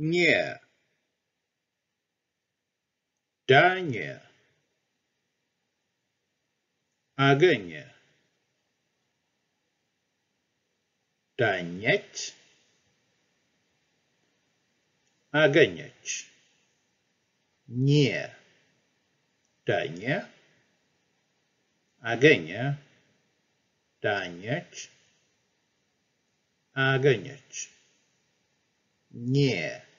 nie, danie, agenie, danieć, agenieć, nie, danie, agenie, danieć, agenieć, nie.